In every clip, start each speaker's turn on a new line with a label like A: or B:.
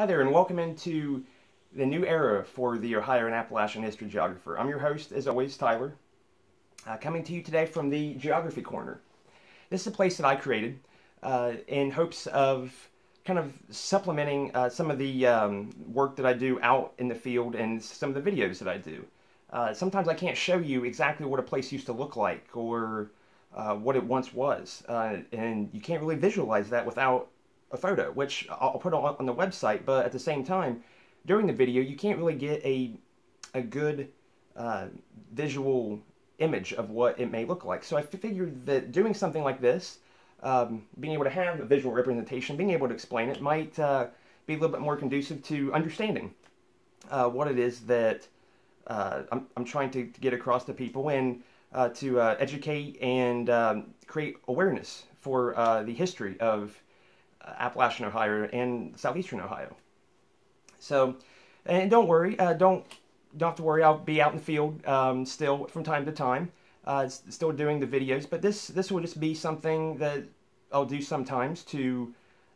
A: Hi there, and welcome into the new era for the Ohio and Appalachian History Geographer. I'm your host, as always, Tyler, uh, coming to you today from the Geography Corner. This is a place that I created uh, in hopes of kind of supplementing uh, some of the um, work that I do out in the field and some of the videos that I do. Uh, sometimes I can't show you exactly what a place used to look like or uh, what it once was, uh, and you can't really visualize that without a photo, which I'll put on, on the website, but at the same time, during the video, you can't really get a, a good uh, visual image of what it may look like. So I figured that doing something like this, um, being able to have a visual representation, being able to explain it, might uh, be a little bit more conducive to understanding uh, what it is that uh, I'm, I'm trying to, to, get across to people and uh, to uh, educate and um, create awareness for the history of Appalachian Ohio and southeastern Ohio. So, and don't worry, uh, don't don't have to worry. I'll be out in the field um, still from time to time, uh, still doing the videos. But this this will just be something that I'll do sometimes to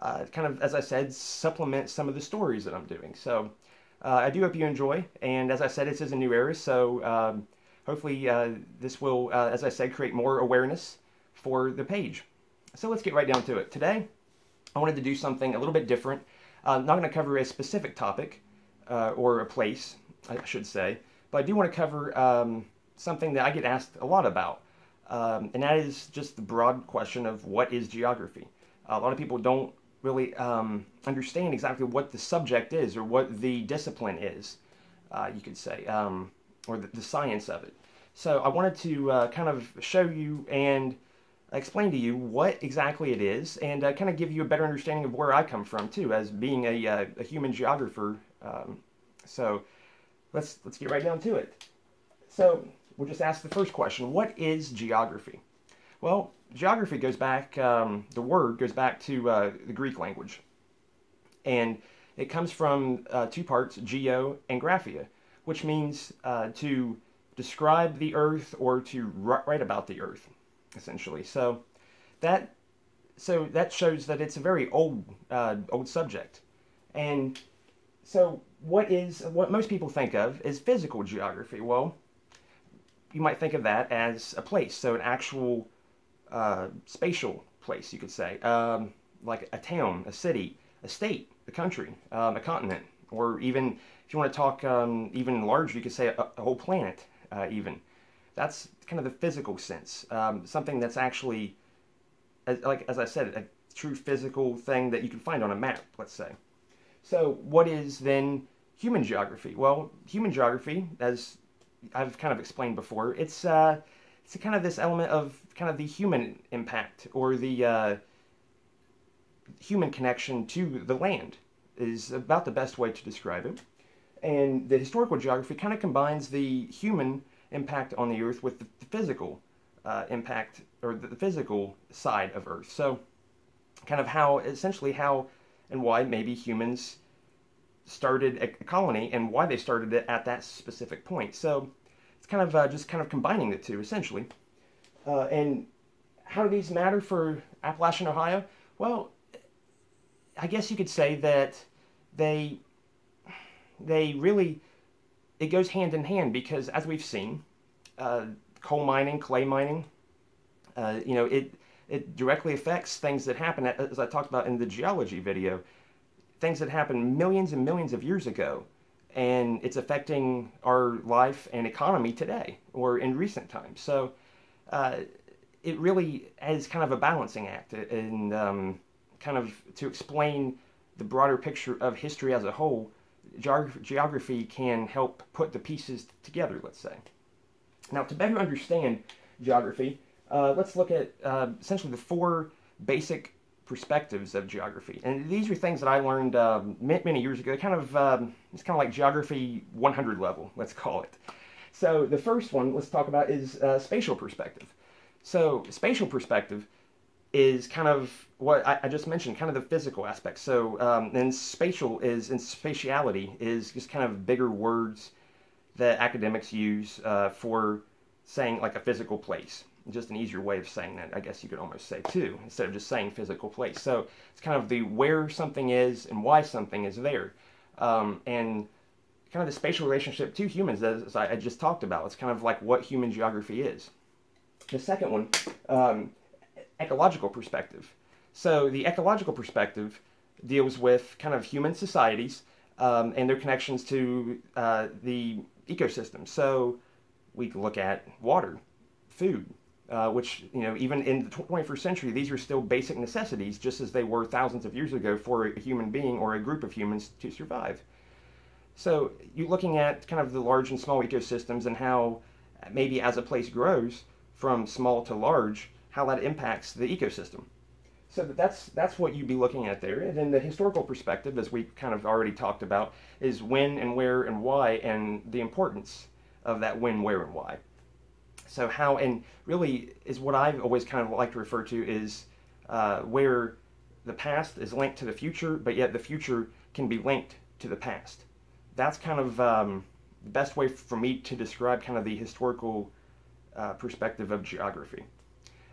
A: uh, kind of, as I said, supplement some of the stories that I'm doing. So uh, I do hope you enjoy. And as I said, this is a new era, so um, hopefully uh, this will, as I said, create more awareness for the page. So let's get right down to it. Today, I wanted to do something a little bit different. Uh, I'm not going to cover a specific topic uh, or a place, I should say, but I do want to cover um, something that I get asked a lot about, um, and that is just the broad question of what is geography. a lot of people don't really um, understand exactly what the subject is or what the discipline is, uh, you could say, um, or the, the, science of it. So I wanted to uh, kind of show you and explain to you what exactly it is and uh, kind of give you a better understanding of where I come from too as being a, uh, a human geographer. Um, so let's, let's get right down to it. So we'll just ask the first question. What is geography? Well, geography goes back, um, the word goes back to uh, the Greek language. And it comes from uh, two parts, geo and graphia, which means uh, to describe the earth or to write about the earth essentially. So that so that shows that it's a very old uh, old subject, and so what is what most people think of is physical geography. Well, you might think of that as a place, so an actual uh, spatial place, you could say, um, like a town, a city, a state, a country, um, a continent, or even if you want to talk um, even larger, you could say a, a whole planet, uh, even. That's kind of the physical sense. Um, something that's actually, as, like as I said, a true physical thing that you can find on a map, let's say. So what is then human geography? Well, human geography, as I've kind of explained before, it's uh, it's kind of this element of kind of the human impact or the uh, human connection to the land is about the best way to describe it. And the historical geography kind of combines the human impact on the Earth with the, physical uh, impact or the, physical side of Earth. So, kind of how, essentially, how and why maybe humans started a colony and why they started it at that specific point. So, it's kind of uh, just kind of combining the two, essentially. Uh, and how do these matter for Appalachian, Ohio? Well, I guess you could say that they they really it goes hand in hand because, as we've seen, uh, coal mining, clay mining, uh, you know, it it directly affects things that happen, as I talked about in the geology video, things that happened millions and millions of years ago, and it's affecting our life and economy today or in recent times. So uh, it really is kind of a balancing act, and um, kind of to explain the broader picture of history as a whole geography can help put the pieces together, let's say. Now, to better understand geography, uh, let's look at uh, essentially the four basic perspectives of geography. And these are things that I learned um, many years ago. Kind of, um, it's kind of like geography 100 level, let's call it. So the first one let's talk about is uh, spatial perspective. So spatial perspective is kind of what I, I, just mentioned, kind of the physical aspect. So, um, and spatial is, and spatiality is just kind of bigger words that academics use uh, for saying like a physical place. just an easier way of saying that, I guess you could almost say too, instead of just saying physical place. So it's kind of the where something is and why something is there. Um, and kind of the spatial relationship to humans, as I, just talked about. It's kind of like what human geography is. The second one, um, ecological perspective. So the ecological perspective deals with kind of human societies um, and their connections to uh, the ecosystem. So we look at water, food, uh, which, you know, even in the 21st century, these are still basic necessities, just as they were thousands of years ago for a human being or a group of humans to survive. So you're looking at kind of the large and small ecosystems and how maybe as a place grows from small to large, how that impacts the ecosystem. So that's that's what you'd be looking at there. And then the historical perspective, as we kind of already talked about, is when and where and why and the importance of that when, where, and why. So how and really is what I've always kind of like to refer to is uh, where the past is linked to the future, but yet the future can be linked to the past. That's kind of um, the best way for me to describe kind of the historical uh, perspective of geography.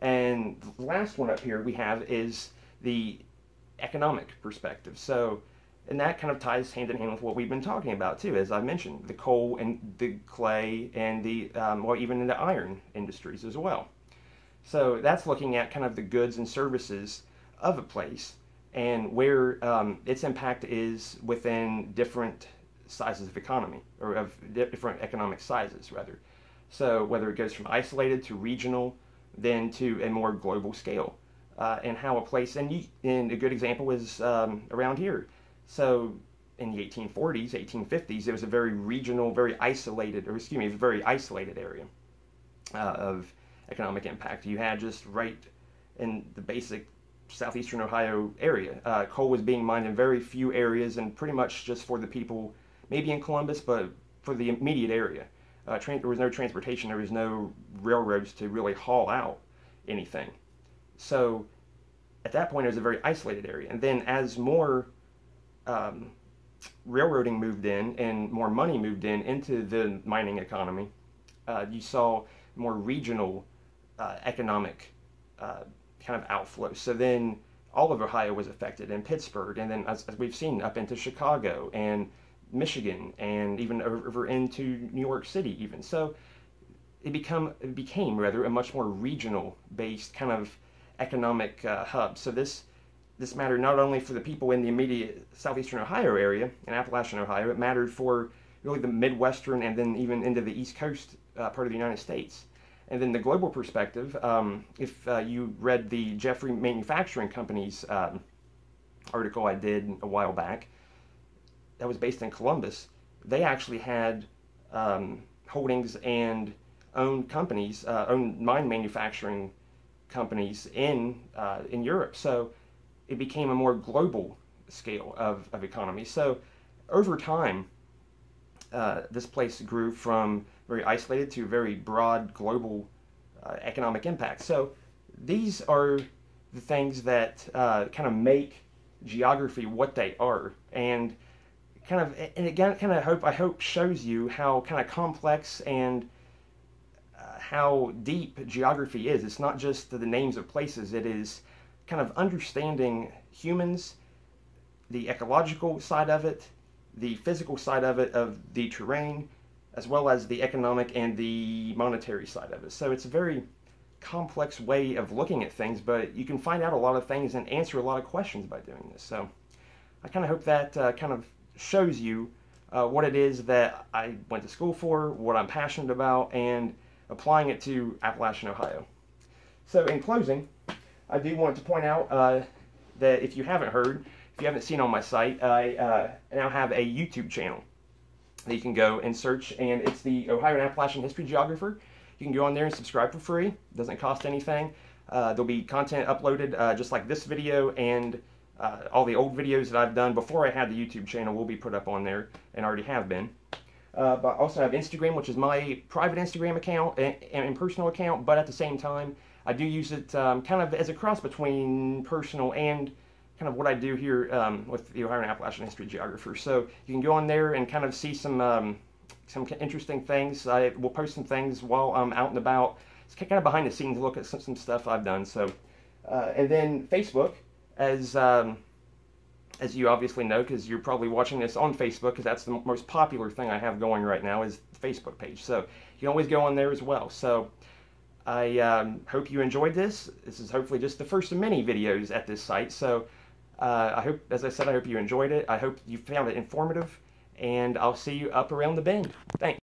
A: And the last one up here we have is the economic perspective. So, and that kind of ties hand in hand with what we've been talking about too, as I mentioned, the coal and the clay and the, um, well, even in the iron industries as well. So that's looking at kind of the goods and services of a place and where um, its impact is within different sizes of economy or of different economic sizes rather. So whether it goes from isolated to regional then to a more global scale. Uh, and how a place, and, you, and a good example is um, around here. So in the 1840s, 1850s, it was a very regional, very isolated, or excuse me, a very isolated area uh, of economic impact. You had just right in the basic southeastern Ohio area. Uh, coal was being mined in very few areas and pretty much just for the people, maybe in Columbus, but for the immediate area. Uh, there was no transportation, there was no railroads to really haul out anything. So at that point, it was a very isolated area. And then as more um, railroading moved in and more money moved in into the mining economy, uh, you saw more regional uh, economic uh, kind of outflow. So then all of Ohio was affected, and Pittsburgh, and then as, as we've seen up into Chicago and Michigan and even over into New York City even. So it become it became rather a much more regional based kind of economic uh, hub. So this this mattered not only for the people in the immediate southeastern Ohio area in Appalachian Ohio, it mattered for really the Midwestern and then even into the East Coast uh, part of the United States. And then the global perspective, um, if uh, you read the Jeffrey Manufacturing Company's um, article I did a while back, that was based in Columbus, they actually had um, holdings and owned companies, uh, owned mine manufacturing companies in uh, in Europe. So it became a more global scale of, of economy. So over time, uh, this place grew from very isolated to very broad global uh, economic impact. So these are the things that uh, kind of make geography what they are. And kind of and again kind of hope I hope shows you how kind of complex and uh, how deep geography is. It's not just the names of places. It is kind of understanding humans, the ecological side of it, the physical side of it, of the terrain, as well as the economic and the monetary side of it. So it's a very complex way of looking at things, but you can find out a lot of things and answer a lot of questions by doing this. So I kind of hope that uh, kind of shows you uh, what it is that I went to school for, what I'm passionate about, and applying it to Appalachian, Ohio. So in closing, I do want to point out uh, that if you haven't heard, if you haven't seen on my site, I uh, now have a YouTube channel that you can go and search, and it's the Ohio and Appalachian History Geographer. You can go on there and subscribe for free. It doesn't cost anything. Uh, there'll be content uploaded uh, just like this video and uh, all the old videos that I've done before I had the YouTube channel will be put up on there and already have been. Uh, but I also have Instagram, which is my private Instagram account and, and personal account, but at the same time, I do use it um, kind of as a cross between personal and kind of what I do here um, with the Ohio and Appalachian History Geographer. So you can go on there and kind of see some um, some interesting things. I will post some things while I'm out and about, it's kind of behind the scenes look at some, some stuff I've done. So, uh, and then Facebook, as um, as you obviously know, because you're probably watching this on Facebook, because that's the most popular thing I have going right now is the Facebook page. So you can always go on there as well. So I um, hope you enjoyed this. This is hopefully just the first of many videos at this site. So uh, I hope, as I said, I hope you enjoyed it. I hope you found it informative, and I'll see you up around the bend. Thanks.